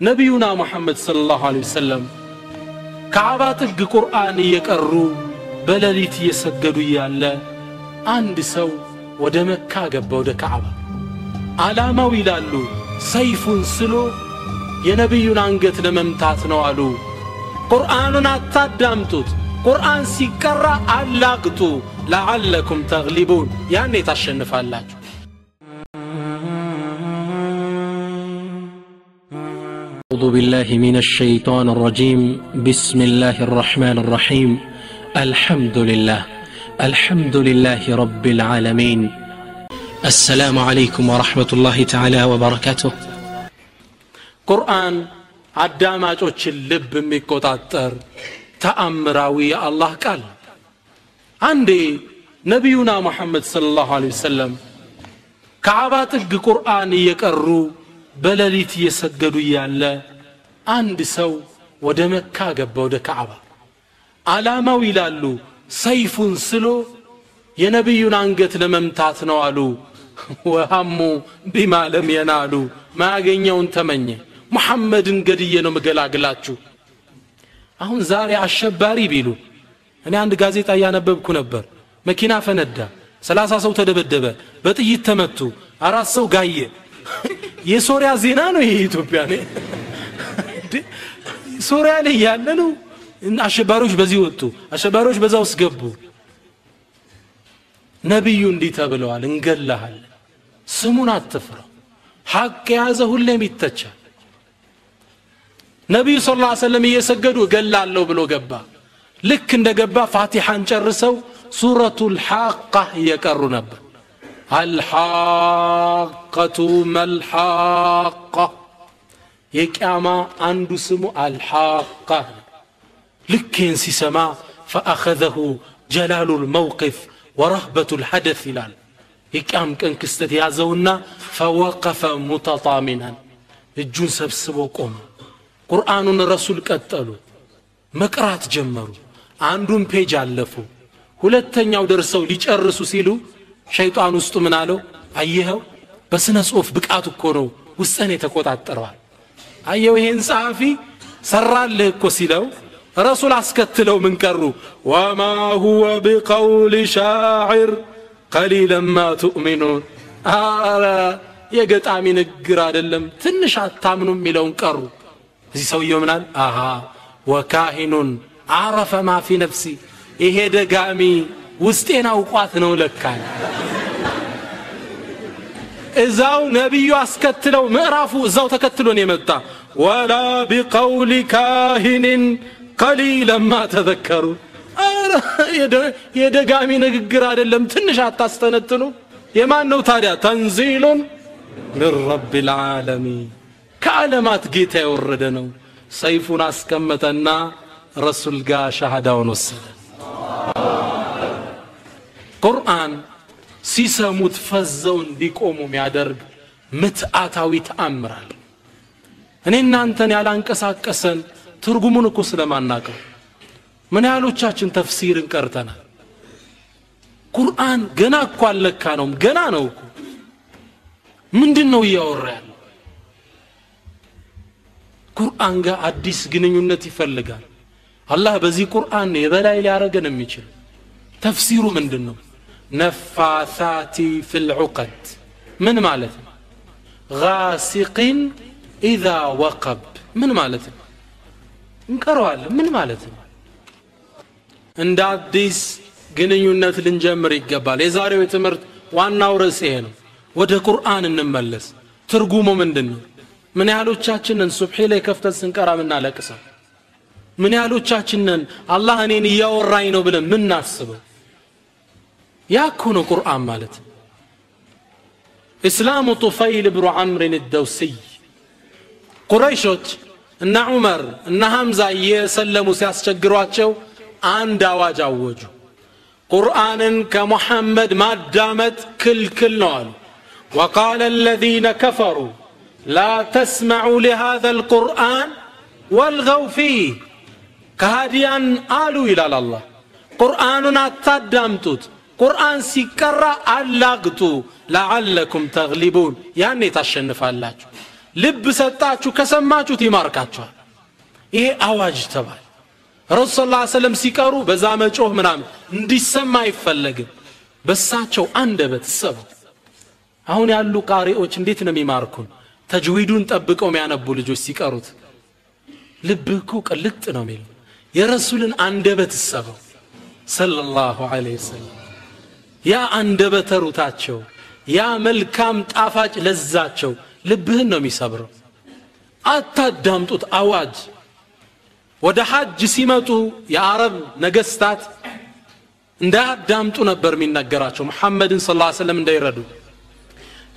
ነቢዩና ሙሐመድ ሰለላሁ ዐለይሂ ወሰለም ከዓባ ጥግ ቁርአን እየቀሩ በሌሊት እየሰገዱ እያለ አንድ ሰው ወደ መካ ገባ ወደ ካዕባ። ዓላማው ይላሉ ሰይፉን ስሎ የነቢዩን አንገት ለመምታት ነው አሉ። ቁርአኑን አታዳምጡት ቁርአን ሲቀራ አላግጡ ለዓለኩም ተግሊቡን። ያኔ ታሸንፋላችሁ أعوذ بالله من الشيطان الرجيم بسم الله الرحمن الرحيم الحمد لله الحمد لله رب العالمين السلام عليكم ورحمة الله تعالى وبركاته ቁርአን አዳማጮችን ልብ የሚቆጣጠር ተአምራዊ የአላህ ቃል አንዴ ነቢዩና ሙሐመድ ሰለላሁ ዐለይሂ ወሰለም ከዓባ ጥግ ቁርአን እየቀሩ በሌሊት እየሰገዱ እያለ አንድ ሰው ወደ መካ ገባ ወደ ካዕባ። ዓላማው ይላሉ ሰይፉን ስሎ የነቢዩን አንገት ለመምታት ነው አሉ። ወሃሙ ቢማ ለም የናሉ ማያገኘውን ተመኘ። ሙሐመድን ገድዬ ነው ምገላግላችሁ አሁን ዛሬ አሸባሪ ቢሉ እኔ አንድ ጋዜጣ እያነበብኩ ነበር። መኪና ፈነዳ ሰላሳ ሰው ተደበደበ በጥይት ተመቱ አራት ሰው ጋየ። የሶሪያ ዜና ነው ይሄ ኢትዮጵያ ሶሪያ ላይ ያለ ነው አሸባሪዎች በዚህ ወጡ። አሸባሪዎች በዛ ውስጥ ገቡ። ነቢዩ እንዲህ ተብለዋል እንገላሃል ስሙን አትፍረው ሐቅ የያዘ ሁሌም ይተቻል። ነቢዩ ስ ላ ሰለም እየሰገዱ እገላለሁ ብሎ ገባ። ልክ እንደ ገባ ፋቲሐን ጨርሰው ሱረቱ ልሓቃ እየቀሩ ነበር። አልሓቀቱ መልሓቃ የቅያማ አንዱ ስሙ አልሓቃ ልኬን ሲሰማ ፈአኸዘሁ ጀላሉ ልመውቅፍ ወረህበቱ ልሐደፍ ይላል የቅያም ቀን ክስተት ያዘውና ፈወቀፈ ሙተጣሚናን እጁን ሰብስቦ ቆመ ቁርአኑን ረሱል ቀጠሉ መቅራት ጀመሩ አንዱን ፔጅ አለፉ ሁለተኛው ደርሰው ሊጨርሱ ሲሉ ሸይጣን ውስጡ ምን አለው አየኸው በስነ ጽሑፍ ብቃት እኮ ነው ውስጠን የተቆጣጠረዋል አየው ይሄን ጸሐፊ ሰራልህ እኮ ሲለው ረሱል አስከትለው ምን ቀሩ ወማ ሁወ ቢቀውል ሻዕር ቀሊለን ማ ትኡሚኑን አረ የገጣሚ ንግግር አይደለም ትንሽ አታምኑ የሚለውን ቀሩ እዚህ ሰውየው ምናል አሃ ወካሂኑን አረፈ ማ ፊ ነፍሲ ይሄ ደጋሚ ውስጤን አውቋት ነው ለካል እዛው ነቢዩ አስከትለው ምዕራፉ እዛው ተከትሎን የመጣ። ወላ ቢቀውሊ ካሂንን ቀሊለማ ተዘከሩ። የደጋሚ ንግግር አይደለም። ትንሽ አታስተነትኑ። የማን ነው ታዲያ? ተንዚሉን ምን ረብ ልዓለሚን ከዓለማት ጌታ የወረደ ነው። ሰይፉን አስቀመጠና ረሱል ጋር ሻሃዳውን ወሰደ። ቁርአን ሲሰሙት ፈዘው እንዲቆሙ የሚያደርግ ምትአታዊ ተአምራል እኔ እናንተን ያላንቀሳቀሰን ትርጉሙን እኮ ስለማናቀው ምን ያህሎቻችን ተፍሲርን ቀርተናል? ቁርአን ገና እኮ አልለካ ነውም ገና ነው እኮ። ምንድን ነው እያወራ ያለው? ቁርአን ጋር አዲስ ግንኙነት ይፈልጋል። አላህ በዚህ ቁርአን የበላይ ሊያረገን የሚችል ተፍሲሩ ምንድን ነው ነፋሳቲ ፊልዑቀድ ምን ማለት ነው? ጋሲቅን ኢዛ ወቀብ። ምን ማለት ነው? እንቀረዋለን። ምን ማለት ነው? እንደ አዲስ ግንኙነት ልንጀምር ይገባል። የዛሬው የትምህርት ዋናው ርዕስ ይሄ ነው። ወደ ቁርአን እንመለስ። ትርጉሙ ምንድን ነው ምን ያህሎቻችንን ሱብሒ ላይ ከፍተን ስንቀራ ምናለቅሰው? ምን ያህሎቻችንን አላህ እኔን እያወራኝ ነው ብለን ምናስበው ያ እኮ ነው ቁርአን ማለት እስላሙ ጡፈይል ብኑ ዓምርን ደውስይ ቁረይሾች እነ ዑመር እነ ሐምዛ እየሰለሙ ሲያስቸግሯቸው አንድ አዋጅ አወጁ ቁርአንን ከሙሐመድ ማዳመጥ ክልክል ነው አሉ وقال الذين كفروا لا تسمعوا لهذا القرآن والغوا فيه كهاديان آلوا إلى الله قرآن أتدامتوت ቁርአን ሲቀራ አላግጡ ለዓለኩም ተግሊቡን። ያኔ ታሸንፋላችሁ። ልብ ሰጣችሁ ከሰማችሁት ይማርካችኋል። ይሄ አዋጅ ተባል ረሱ ስ ሰለም ሲቀሩ በዛ መጮህ ምናምን እንዲሰማ አይፈለግም። በሳቸው አንደበት ሰቡ። አሁን ያሉ ቃሪዎች እንዴት ነው የሚማርኩን? ተጅዊዱን ጠብቀው የሚያነቡ ልጆች ሲቀሩት ልብህ እኮ ቅልጥ ነው የሚለው። የረሱልን አንደበት ሰበው። ሰለላሁ ዐለይሂ ወሰለም ያ አንደበተ ያ መልካም ጣፋጭ ለዛቸው። ልብህን ነው የሚሰብረው። አታዳምጡት አዋጅ። ወደ ሐጅ ሲመጡ የአረብ ነገስታት እንዳያዳምጡ ነበር የሚነገራቸው። ሙሐመድን ስ ሰለም እንዳይረዱ።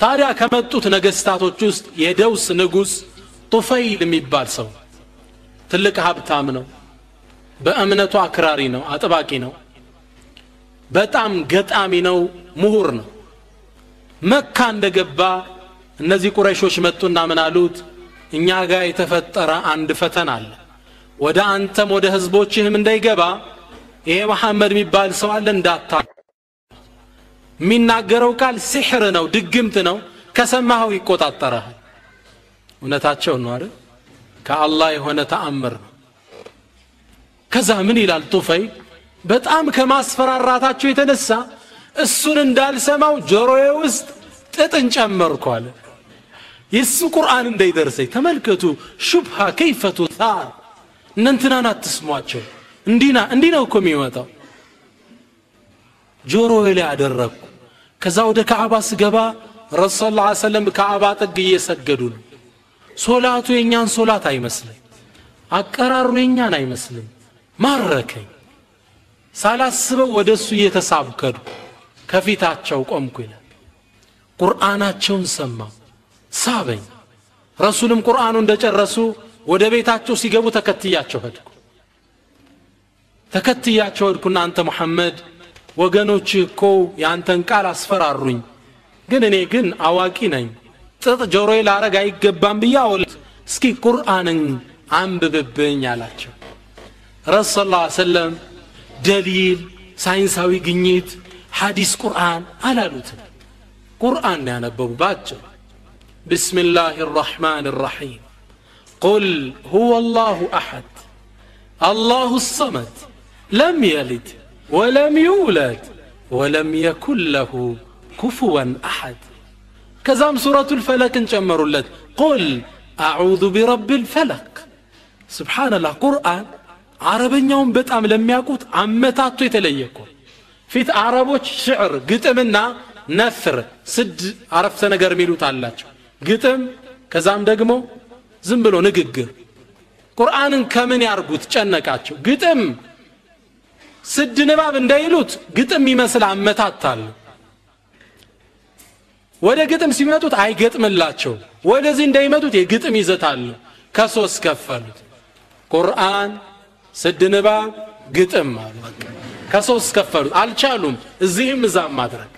ታዲያ ከመጡት ነገስታቶች ውስጥ የደውስ ንጉሥ ጡፈይል የሚባል ሰው ትልቅ ሀብታም ነው። በእምነቱ አክራሪ ነው አጥባቂ ነው በጣም ገጣሚ ነው ምሁር ነው። መካ እንደገባ እነዚህ ቁረይሾች መጡና ምን አሉት? እኛ ጋር የተፈጠረ አንድ ፈተና አለ። ወደ አንተም ወደ ህዝቦችህም እንዳይገባ ይሄ መሐመድ የሚባል ሰው አለ እንዳታ የሚናገረው ቃል ሲሕር ነው ድግምት ነው ከሰማኸው ይቆጣጠረሃል። እውነታቸው ነው አይደል? ከአላህ የሆነ ተአምር ነው። ከዛ ምን ይላል ጡፈይ በጣም ከማስፈራራታቸው የተነሳ እሱን እንዳልሰማው ጆሮዬ ውስጥ ጥጥን ጨመርኩ አለ የእሱ ቁርአን እንዳይደርሰኝ ተመልከቱ። ሹብሃ ከይፈ ቱታር እነንትናን አትስሟቸው። እንዲና እንዲህ ነው እኮ የሚመጣው። ጆሮዬ ላይ አደረግኩ ከዛ ወደ ካዕባ ስገባ ረሱ ስ ሰለም ካዕባ ጥግ እየሰገዱ ነው ሶላቱ የእኛን ሶላት አይመስልም አቀራሩ የእኛን አይመስልም። ማረከኝ ሳላስበው ወደ እሱ እየተሳብከዱ ከፊታቸው ቆምኩ ይላል። ቁርአናቸውን ሰማው ሳበኝ። ረሱልም ቁርአኑ እንደጨረሱ ወደ ቤታቸው ሲገቡ ተከትያቸው ሄድኩ። ተከትያቸው ሄድኩና አንተ ሙሐመድ ወገኖች እኮ የአንተን ቃል አስፈራሩኝ። ግን እኔ ግን አዋቂ ነኝ ጥጥ ጆሮዬ ላረግ አይገባም ብዬ አወልት እስኪ ቁርአንን አንብብብኝ አላቸው። ረሱ ስ ሰለም ደሊል ሳይንሳዊ ግኝት ሐዲስ ቁርአን አላሉትም ቁርአን ነው ያነበቡ ባጭር بسم الله الرحمن الرحيم قل هو الله أحد الله الصمد لم يلد ولم يولد ولم يكن له كفوا أحد كزام سورة الفلك انجمروا لت قل أعوذ برب الفلك سبحان الله قرآن አረበኛውን በጣም ለሚያውቁት አመታቶ የተለየ እኮ ፊት አረቦች ሽዕር ግጥምና ነፍር ስድ አረፍተ ነገር የሚሉት አላቸው። ግጥም ከዛም ደግሞ ዝም ብሎ ንግግር። ቁርአንን ከምን ያርጉት? ጨነቃቸው። ግጥም ስድ ንባብ እንዳይሉት ግጥም የሚመስል አመታት አለ። ወደ ግጥም ሲመጡት አይገጥምላቸው። ወደዚህ እንዳይመጡት የግጥም አለ። ከሶስት ከፈሉት። ቁርአን ስድ ንባብ ግጥም አሉ። ከሶስት ከፈሉት። አልቻሉም። እዚህም እዛም ማድረግ።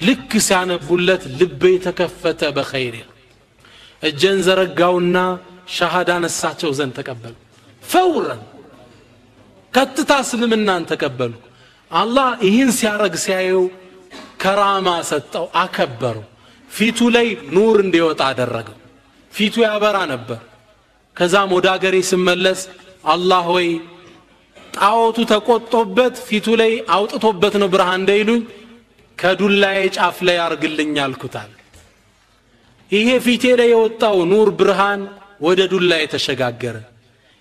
ልክ ሲያነቡለት ልቤ የተከፈተ በኸይር። እጀን ዘረጋውና ሻሃዳ ነሳቸው ዘንድ ተቀበሉ። ፈውረን ቀጥታ እስልምናን ተቀበሉ። አላህ ይህን ሲያረግ ሲያየው ከራማ ሰጠው አከበረው። ፊቱ ላይ ኑር እንዲወጣ አደረገው። ፊቱ ያበራ ነበር ከዛም ወደ አገሬ ስመለስ አላህ ወይ ጣዖቱ ተቆጦበት ፊቱ ላይ አውጥቶበት ነው ብርሃን እንዳይሉኝ ከዱላዬ ጫፍ ላይ አርግልኝ አልኩታል። ይሄ ፊቴ ላይ የወጣው ኑር ብርሃን ወደ ዱላ የተሸጋገረ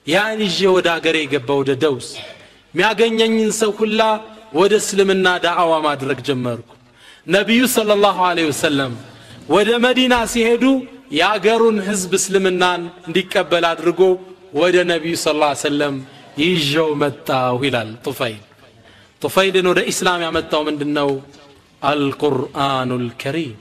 ያን ይዤ ወደ አገሬ የገባ ወደ ደውስ። የሚያገኘኝን ሰው ሁላ ወደ እስልምና ዳዕዋ ማድረግ ጀመርኩ። ነቢዩ صለ ላሁ ወሰለም ወደ መዲና ሲሄዱ የአገሩን ህዝብ እስልምናን እንዲቀበል አድርጎ ወደ ነቢዩ ስ ላ ሰለም ይዤው መጣሁ ይላል ጡፈይል። ጡፈይልን ወደ ኢስላም ያመጣው ምንድን ነው አልቁርአኑ ልከሪም